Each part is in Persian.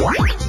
What?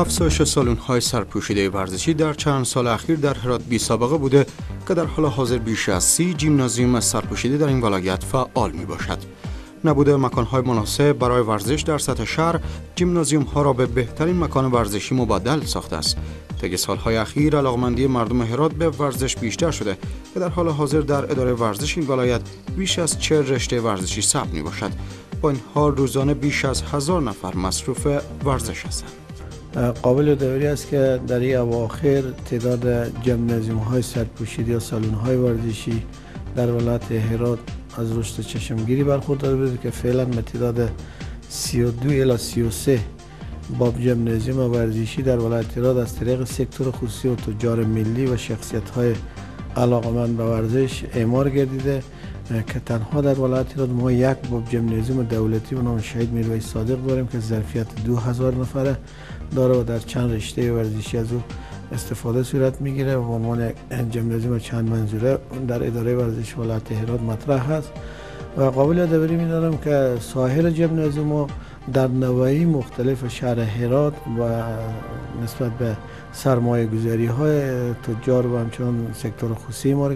افزایش سالن های سرپوشیده ورزشی در چند سال اخیر در هرات بی سابقه بوده که در حال حاضر بیش از سی جیمنازیوم سرپوشیده در این ولایت فعال می باشد. نبوده مکان های مناسب برای ورزش در سطح شهر جیمنازیوم ها را به بهترین مکان ورزشی مبدل ساخته است. طی سالهای اخیر علاقمندی مردم هرات به ورزش بیشتر شده و در حال حاضر در اداره ورزش این ولایت بیش از چه رشته ورزشی ثبت می باشد. با این حال روزانه بیش از هزار نفر مصروف ورزش هستند. قابل دوری است که در این اواخر تعداد جمنازیوم های سرپوشیده یا سالن های ورزشی در ولایت هرات از رشد چشمگیری برخوردار بوده که فعلا به تعداد 32 الی 33 باب جمنازیوم ورزشی در ولایت هرات از طریق سکتور خصوصی و تجار ملی و شخصیت های علاقمند به ورزش اعمار گردیده که تنها در ولایت ایران ما یک باب جمنازیوم دولتی به نام شهید میرویس صادق داریم که ظرفیت دو هزار نفره داره و در چند رشته ورزشی از او استفاده صورت می‌گیره و عنوان جمنازیوم چند منظوره در اداره ورزش ولایت هرات مطرح هست. و قابل یادآوری میدارم که ساحل جمنازیوم در نواحی مختلف شهر هرات و نسبت به سرمایه گذاری های تجار و همچنان سکتور خصوصی ما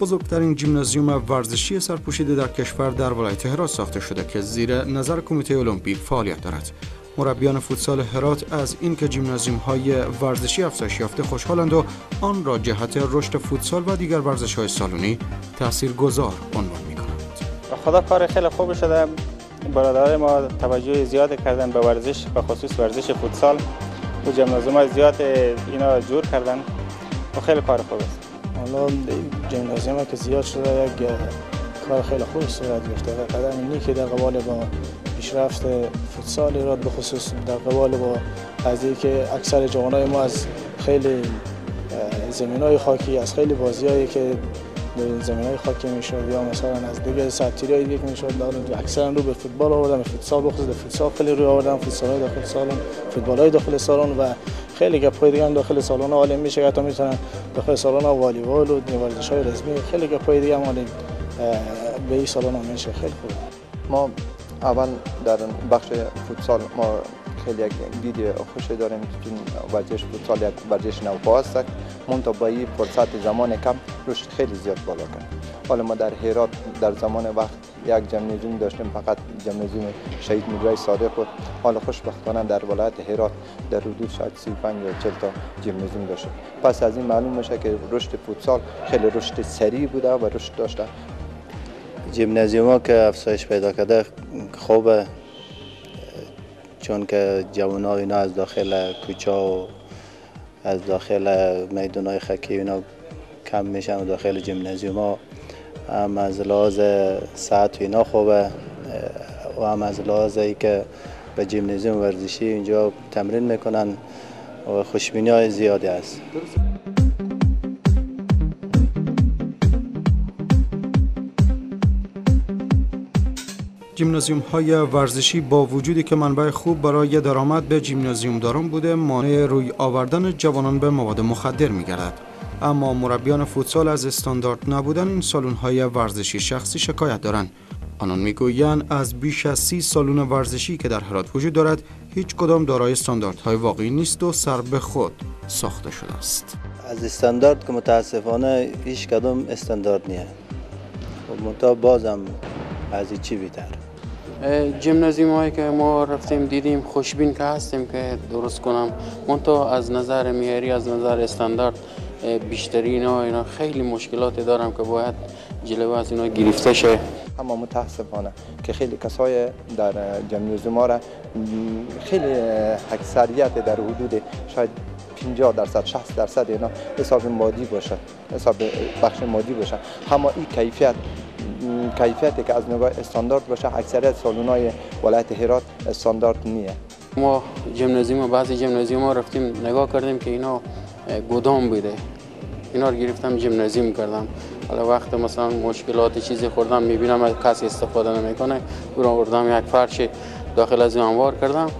بزرگترین جیمنازیوم ورزشی سرپوشیده در کشور در ولایت هرات ساخته شده که زیر نظر کمیته المپیک فعالیت دارد. مربیان فوتسال هرات از اینکه جیمنازیوم های ورزشی افزایش یافته خوشحالند و آن را جهت رشد فوتسال و دیگر ورزش های سالونی گذار عنوان می کنند. خدا کار خیلی خوب شده برادرای ما توجه زیاد کردن به ورزش به خصوص ورزش فوتسال و جیمنازیوم زیاد اینا جور کردن و خیلی کار خوب است حالا جیمنازیوم که زیاد شده یک کار خیلی خوب صورت گرفته و قدم اینی که در قبال با پیشرفت فوتسال ایراد به خصوص در قبال با قضیه که اکثر جوانای ما از خیلی زمین های خاکی از خیلی بازی هایی که در زمین های خاکی می‌شد یا مثلا از دیگه سبتیری های دیگه می‌شد اکثرا رو به فوتبال آوردن فوتسال بخصوص فوتسال خیلی روی آوردن فوتسال های داخل سالن فوتبال های داخل سالن و خیلی گپای دیگه هم داخل سالن عالم میشه حتی می‌تونن داخل سالن والیبال و های رسمی خیلی گپای دیگه هم به این سالن میشه. خیلی خوب. ما اول در بخش فوتسال ما خیلی یک دید خوش داریم که ورزش فوتسال یک ورزش نوپا است منتها با این فرصت زمان کم رشد خیلی زیاد بالا کرد حالا ما در هرات در زمان وقت یک جمنیزیوم داشتیم فقط جمنیزیوم شهید می‌روی صادق بود حالا خوشبختانه در ولایت هرات در حدود شاید 35 یا 40 تا جمنیزیوم داشته پس از این معلوم میشه که رشد فوتسال خیلی رشد سریع بوده و رشد داشته. جیمنازیوم ها که افزایش پیدا کرده خوبه چون که جوان ها اینا از داخل کوچه و از داخل میدون های خکی اینا کم میشن و داخل جیمنازیوم ها هم از لحاظ ساعت و اینا خوبه و هم از لحاظ ای که به جیمنازیوم ورزشی اینجا تمرین می‌کنن و خوشبینی های زیادی است جیمنازیوم های ورزشی با وجودی که منبع خوب برای درآمد به جیمنازیوم داران بوده مانع روی آوردن جوانان به مواد مخدر می گردد. اما مربیان فوتسال از استاندارد نبودن این سالن های ورزشی شخصی شکایت دارند. آنان می‌گویند از بیش از سی سالن ورزشی که در هرات وجود دارد هیچ کدام دارای استانداردهای واقعی نیست و سر به خود ساخته شده است. از استاندارد که متاسفانه هیچ کدوم استاندارد نیه خب بازم از چی بیتر جمنازیوم هایی که ما رفتیم دیدیم خوشبین که هستیم که درست کنم. منتها از نظر میاری از نظر استاندارد بیشتری اینا اینا خیلی مشکلات دارم که باید جلو از اینا گرفته شه. اما متاسفانه که خیلی کسای در ها را خیلی اکثریت در حدود شاید 50 درصد 60 درصد اینا حساب مادی باشه حساب بخش مادی باشه. اما این کیفیت کیفیتی که از نگاه استاندارد باشه اکثریت سالون های ولایت هرات استاندارد نیه. ما جمنازیوم بعضی جمنازیوم ها رفتیم نگاه کردیم که اینا گودام بوده. اینا رو گرفتم جمنازیوم کردم حالا وقت مثلا مشکلات چیزی خوردم می‌بینم کسی استفاده نمی‌کنه. او را آوردم یک فرش داخل از انوار کردم.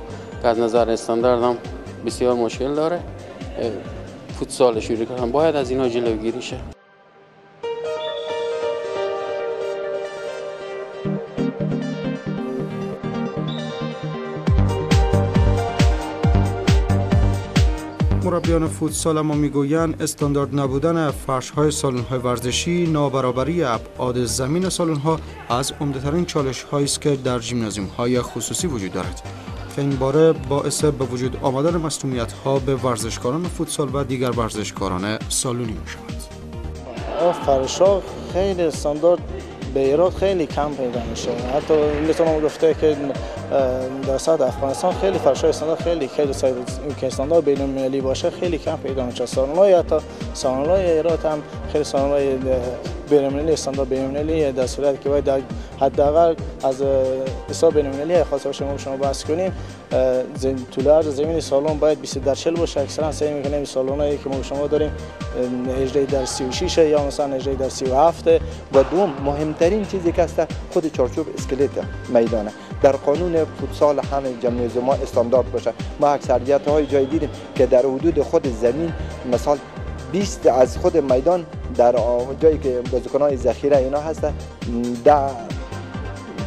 که از نظر استانداردم بسیار مشکل داره. فوتسال شروع کردم. باید از اینا جلوگیری شه. مربیان فوتسال اما می‌گویند استاندارد نبودن فرش های سالن های ورزشی نابرابری ابعاد زمین سالن ها از عمدهترین چالش هایی است که در ژیمنازیوم های خصوصی وجود دارد این باره باعث به وجود آمدن مسئولیت ها به ورزشکاران فوتسال و دیگر ورزشکاران سالونی می شود. فرش ها خیلی استاندارد به ایراد خیلی کم پیدا میشه حتی می‌تونم گفته که در سطح افغانستان خیلی فرش های استاندارد خیلی خیلی ساید که استاندارد بین المللی باشه خیلی کم پیدا میشه. سالن های حتی سالن های ایراد هم خیلی سالن های بین المللی استاندارد بین المللی در صورت که باید حداقل از حساب بین المللی خاص باشه ما شما بحث کنیم طول عرض زمین سالن باید 20 در 40 باشه. اکثرا سعی می‌کنیم سالن هایی که ما شما داریم 18 در 36 یا مثلا 18 در 37 و دوم مهمترین چیزی که هست خود چارچوب اسکلت میدانه. در قانون فوتسال همه جمنازیوم ها استاندارد باشه. ما اکثریت های جای دیدیم که در حدود خود زمین مثال 20 از خود میدان در جایی که بازیکن های ذخیره اینا هستن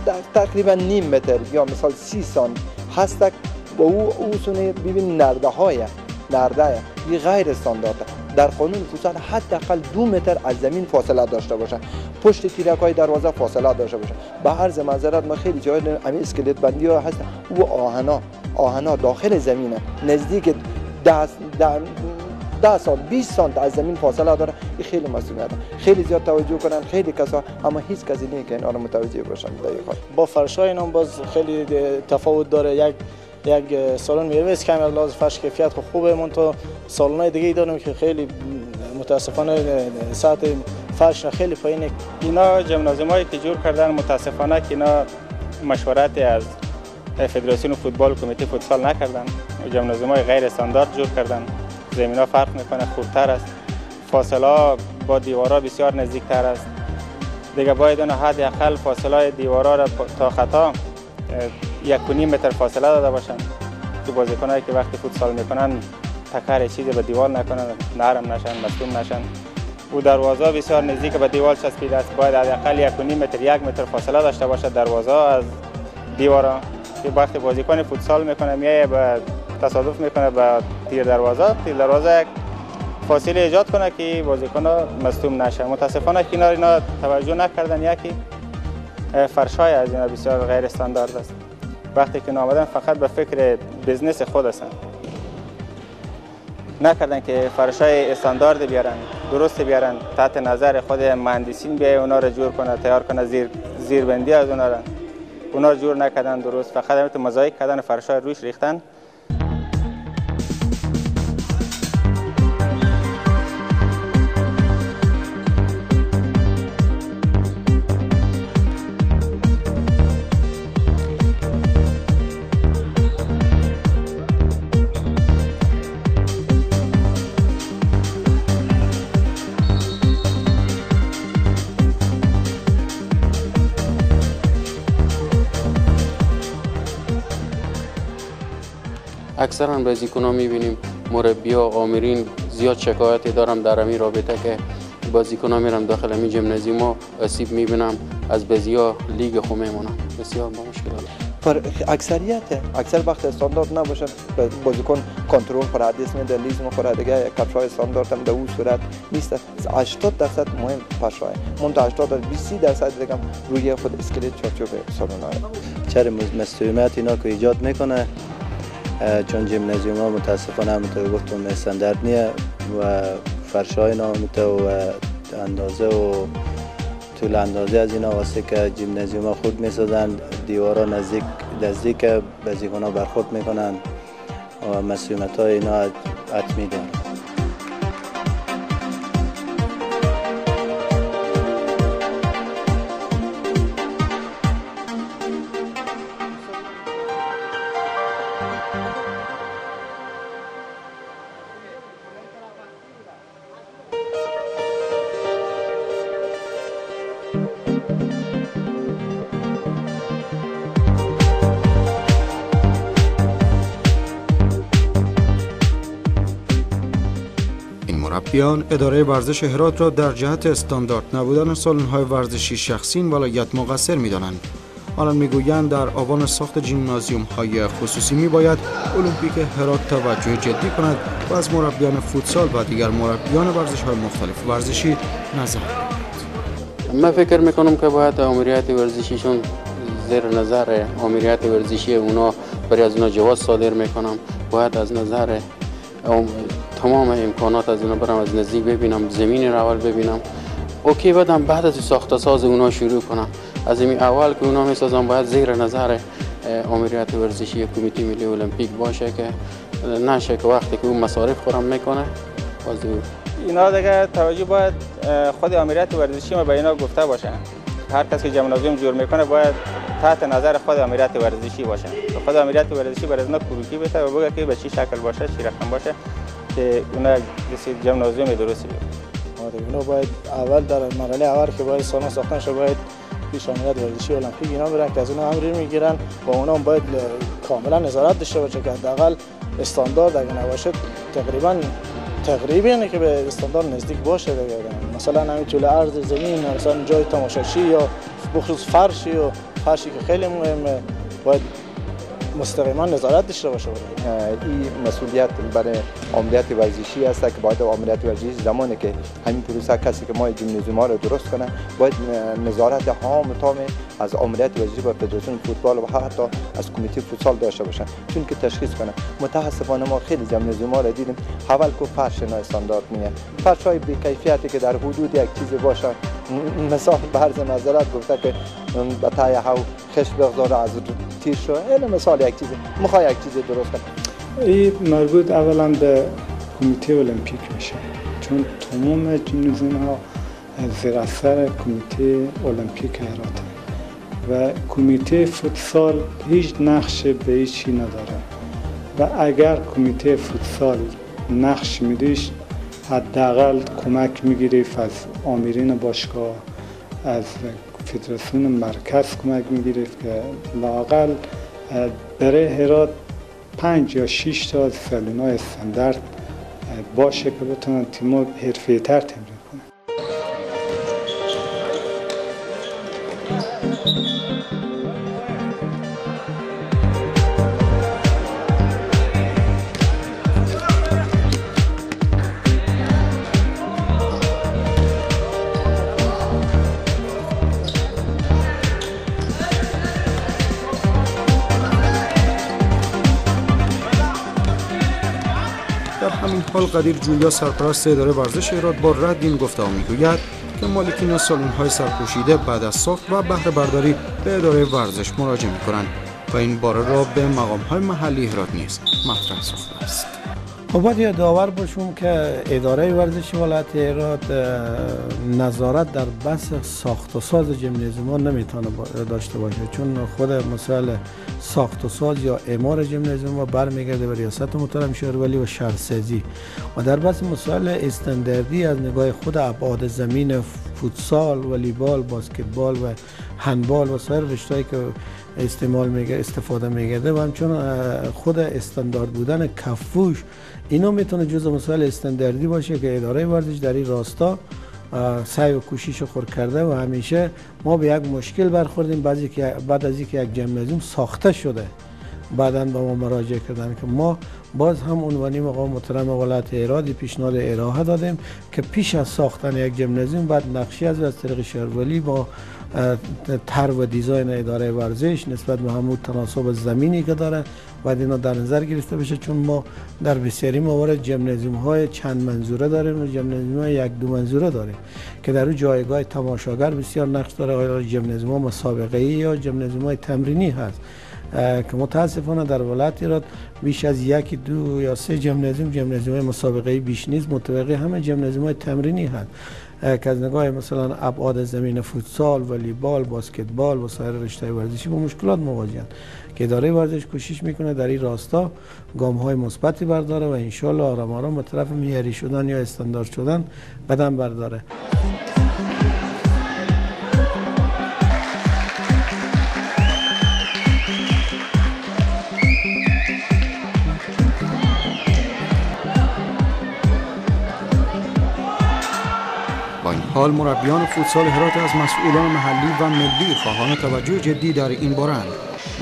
در تقریبا نیم متر یا مثال سی سان هست با او او سونه ببین نرده های نرده این غیر استاندارد. در قانون فوتسال حداقل دو متر از زمین فاصله داشته باشه. پشت تیرک های دروازه فاصله داشته باشه. به عرض معذرت ما خیلی جای همین اسکلت بندی ها هست او آهنا آهنا داخل زمینه. نزدیک دست ده سال 20 سانت از زمین فاصله داره. این خیلی مسئولیت خیلی زیاد توجه کنن خیلی کسا اما هیچ کسی نیست که اینا رو متوجه باشن. دقیقاً. با فرشای اینا باز خیلی تفاوت داره. یک یک سالن میرویس کمی از لحاظ فرش کیفیت خوب خوبه. من تو سالن های دیگه داریم که خیلی متاسفانه سطح فرش خیلی پایینه. اینا جمنازیوم هایی که جور کردن متاسفانه که اینا مشورت از فدراسیون فوتبال کمیته فوتسال نکردن. جمنازیوم های غیر استاندارد جور کردن. زمین ها فرق می‌کنه خوبتر است. فاصله با دیوارا بسیار نزدیکتر است. دیگه باید اون حد اقل فاصله دیوارا را تا خطا یک و نیم متر فاصله داده باشن. که بازیکنایی که وقتی فوتسال می‌کنن تکر چیزی به دیوار نکنن نرم نشن مصدوم نشن. او دروازه بسیار نزدیک به دیوار چسبیده است. باید حداقل یک و متر یک متر فاصله داشته باشد. دروازه از دیوارا که وقتی بازیکن فوتسال می‌کنه میایه به تصادف می‌کنه به تیر دروازه. تیر دروازه یک فاصله ایجاد کنه که بازیکن مصدوم نشه. متاسفانه کنار اینا توجه نکردن. یکی فرشای از اینا بسیار غیر استاندارد است. وقتی که آمدن فقط به فکر بزنس خود هستن نکردن که فرشای استاندارد بیارن. درست بیارن. تحت نظر خود مهندسین بیای اونا رو جور کنه تیار کنه زیر زیربندی از اونا را اونا جور نکردن درست. فقط مزایک کردن فرشای روش ریختن. اکثرا بازیکن ها می‌بینیم. مربی ها آمرین زیاد شکایتی دارم در امی رابطه که بازیکن ها میرم داخل می جمنازیوم ها اسیب می‌بینم. از بازی ها لیگ خو میمونم. بسیار با مشکل پر اکثریت اکثر وقت استاندارد نباشه. بازیکن کنترل پر حدیث میده لیز می‌خوره دیگه کفش های استاندارد هم در اون صورت نیست. 80 درصد مهم پشای من 80 درصد 20 درصد دیگه روی خود اسکلت چارچوب سالن های چرا مسئولیت اینا که ایجاد می‌کنه. چون جیمنازیوم ها متاسفانه همونطور گفتم استاندارد نیه و فرشای نامته و اندازه و طول اندازه از اینا واسه که جیمنازیوم ها خود می‌سازن دیوارا نزدیک نزدیک بازیکن ها برخورد می‌کنن و مسئولیت های اینا حتمی دارن. مربیان اداره ورزش هرات را در جهت استاندارد نبودن سالن‌های ورزشی شخصی این ولایت مقصر می‌دانند. آنان می‌گویند در آوان ساخت جیمنازیوم های خصوصی می باید المپیک هرات توجه جدی کند و از مربیان فوتسال و دیگر مربیان ورزش های مختلف ورزشی نظر من فکر می‌کنم که باید آمریت ورزشیشون زیر نظر آمریت ورزشی اونا برای از اونا جواز صادر می‌کنم باید از نظر تمام امکانات از اینا برم از نزدیک ببینم زمین رو اول ببینم. اوکی بدم بعد از ساخت ساز اونا شروع کنم. از این اول که اونا می‌سازم باید زیر نظر امریت ورزشی کمیته ملی المپیک باشه که نشه که وقتی که اون مصارف خورم می‌کنه. باز اینا دیگه توجه باید خود امریت ورزشی ما به اینا گفته باشه. هر کسی که جمنازیوم جور می‌کنه باید تحت نظر خود امریت ورزشی باشه. خود امریت ورزشی برای اینا کروکی بده و بگه که به چی شکل باشه چی رقم باشه. که اونا کسی جمنازیوم درستی آره اینا باید اول در مرحله اول که باید سانا ساختن شده باید پیش آمد ورزشی المپیک اینا برن که از اونها امری می‌گیرن. و اونا باید کاملا نظارت داشته باشه که حداقل استاندارد اگه نباشه تقریبا تقریبا که به استاندارد نزدیک باشه دیگه. مثلا همین طول عرض زمین مثلا جای تماشاشی یا بخصوص فرشی و فرشی که خیلی مهمه باید مستقیما نظارت داشته باشه. این مسئولیت برای عملیات ورزشی است که باید عملیات ورزشی زمانی که همین پروسه کسی که ما جیمنازیوم رو درست کنه باید نظارت ها تام از عملیات ورزشی با فدراسیون فوتبال و حتی از کمیته فوتسال داشته باشن. چون که تشخیص کنه متاسفانه ما خیلی جیمنازیوم رو دیدیم. اول کو فرش نه استاندارد میه فرش های بی کیفیتی که در حدود یک چیز باشه مثال عرض نظرت گفته که به تای هاو خش بغدار از تیر شو این مثال یک چیز می‌خوای یک چیز درست کنه این مربوط اولا به کمیته المپیک میشه. چون تمام جنوزین ها زیر اثر کمیته المپیک هرات و کمیته فوتسال هیچ نقش به نداره. و اگر کمیته فوتسال نقش میدیش حداقل کمک می‌گیرید از آمیرین باشگاه از فدراسیون مرکز کمک می‌گیرید که لاقل برای هرات پنج یا شش تا سالون های استاندارد باشه که بتونن تیم حرفه تر تمرین حال قدیر جویا سرپرست اداره ورزش ایراد با رد این گفته می‌گوید که مالکین سالن های سرپوشیده بعد از ساخت و بهره برداری به اداره ورزش مراجعه می کنند و این باره را به مقام های محلی ایراد نیست. مطرح ساخته است. خب باید یادآور باشم که اداره ورزش ولایت هرات نظارت در بس ساخت و ساز جمنازیوم نمی‌تونه داشته باشه. چون خود مسائل ساخت و ساز یا اعمار جمنازیوم برمیگرده به ریاست محترم شهرولی و شهرسازی. و در بس مسائل استانداردی از نگاه خود ابعاد زمین فوتسال والیبال بسکتبال و هندبال و سایر رشتهایی که استعمال میگه استفاده میگرده و همچون خود استاندارد بودن کفوش اینو می‌تونه جزء مسائل استانداردی باشه که اداره ورزش در این راستا سعی و کوشش خور کرده و همیشه ما به یک مشکل برخوردیم. بعد از اینکه یک جمنازیوم ساخته شده بعدا به ما مراجعه کردن که ما باز هم عنوانی مقام محترم ولایت ایرادی پیشنهاد ارائه دادیم که پیش از ساختن یک جمنازیوم بعد نقشی از از طریق شهرولی با تر و دیزاین اداره ورزش نسبت به همون تناسب زمینی که داره و اینا در نظر گرفته بشه. چون ما در بسیاری موارد جمنازیوم های چند منظوره داریم و جمنازیوم های یک دو منظوره داریم که در اون جایگاه تماشاگر بسیار نقش داره. آیا جمنازیوم مسابقه ای یا جمنازیوم های تمرینی هست؟ که متاسفانه در ولایت ایراد بیش از یکی دو یا سه جمنازیوم جمنازیوم مسابقه بیش نیست. متوقع همه جمنازیوم های تمرینی هست. که از نگاه مثلا ابعاد زمین فوتسال والیبال بسکتبال و سایر رشته ورزشی با مشکلات مواجهند که اداره ورزش کوشش می‌کنه در این راستا گام های مثبتی برداره و انشالله آرام آرام به طرف معیاری شدن یا استاندارد شدن قدم برداره. حال مربیان فوتسال هرات از مسئولان محلی و ملی خواهان توجه جدی در این بارند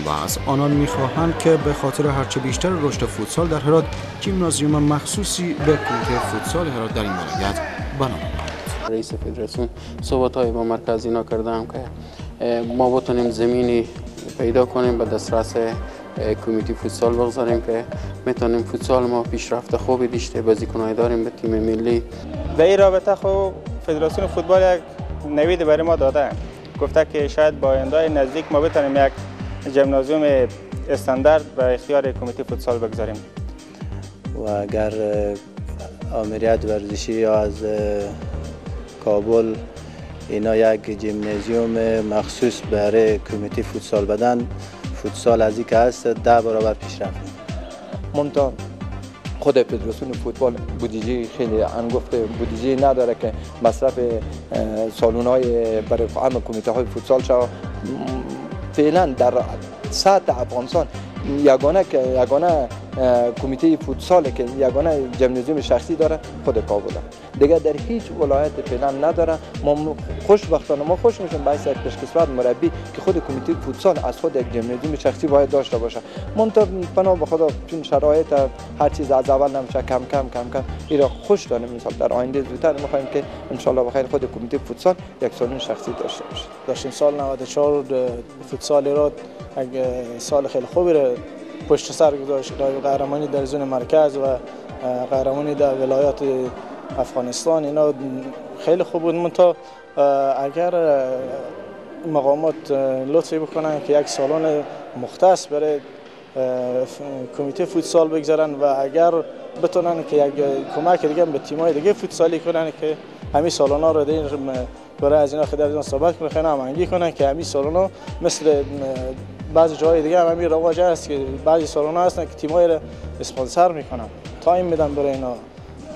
و از آنان می‌خواهند که به خاطر هرچه بیشتر رشد فوتسال در هرات جیمنازیوم مخصوصی به کوته فوتسال هرات در این ولایت بنا رئیس فدراسیون صحبت های با مرکز اینا کردم که ما بتونیم زمینی پیدا کنیم به دسترس کمیتی فوتسال بگذاریم که می‌تونیم فوتسال ما پیشرفت خوبی داشته بازیکنای داریم به تیم ملی. به این رابطه خب فدراسیون فوتبال یک نوید برای ما داده گفته که شاید با آینده نزدیک ما بتونیم یک جمنازیوم استاندارد به اختیار کمیته فوتسال بگذاریم. و اگر آمریت ورزشی یا از کابل اینا یک جیمنازیوم مخصوص برای کمیته فوتسال بدن فوتسال از که هست ده برابر پیشرفت منتها خود فدراسیون فوتبال بودجه خیلی انگفت بودجه نداره که مصرف سالون های برای همه کمیته های فوتسال شود فعلا در سطح افغانستان یگانه یگانه کمیته فوتسال که یگانه جمنازیوم شخصی داره خود کابل دیگه در هیچ ولایت فعلا نداره. ما خوشبختانه ما خوش میشیم. باعث یک پیشکسوت مربی که خود کمیته فوتسال از خود یک جمنازیوم شخصی باید داشته باشه. منتها پناه به خدا چون شرایط هر چیز از اول نمیشه کم کم کم کم ایرا خوش داریم. مثال در آینده زودتر می‌خوایم که ان بخیر خود کمیته فوتسال یک سالن شخصی داشته باشه. داشتیم سال 94 فوتسال را سال خیلی خوبی رو پشت سر گذاشت. قهرمانی در زون مرکز و قهرمانی در ولایات افغانستان. اینا خیلی خوب بود. منتها اگر مقامات لطفی بکنن که یک سالن مختص برای کمیته فوتسال بگذارن و اگر بتونن که یک کمک دیگه به تیمای دیگه فوتسالی کنن که همین سالانه رو برای از اینا خدمت صحبت کنن خیلی همانگی کنن که همین سالانه مثل بعضی جای دیگه هم همین رواج هست که بعضی سالانه هستن که تیمای رو اسپانسر می‌کنن. تایم میدن برای اینا.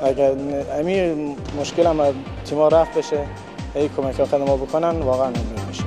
اگر همین مشکل هم تیما رفت بشه ای کمک ما بکنن واقعا ممنون میشه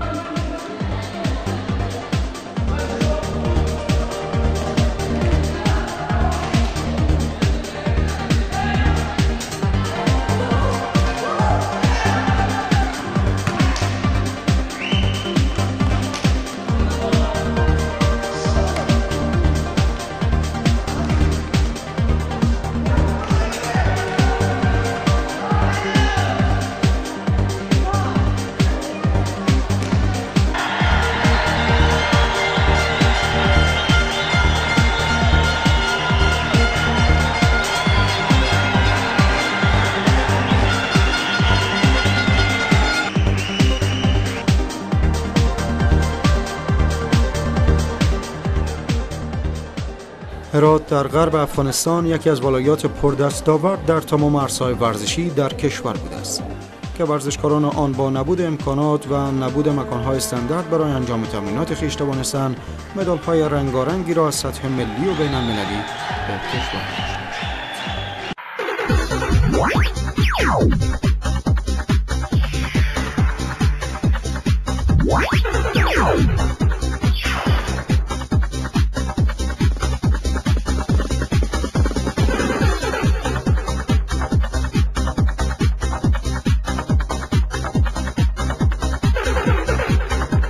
در غرب افغانستان یکی از ولایات پردستاورد در تمام عرصه‌های ورزشی در کشور بوده است که ورزشکاران آن با نبود امکانات و نبود مکانهای استاندارد برای انجام تمرینات خویش توانستند مدال‌های رنگارنگی را از سطح ملی و بین المللی به کشور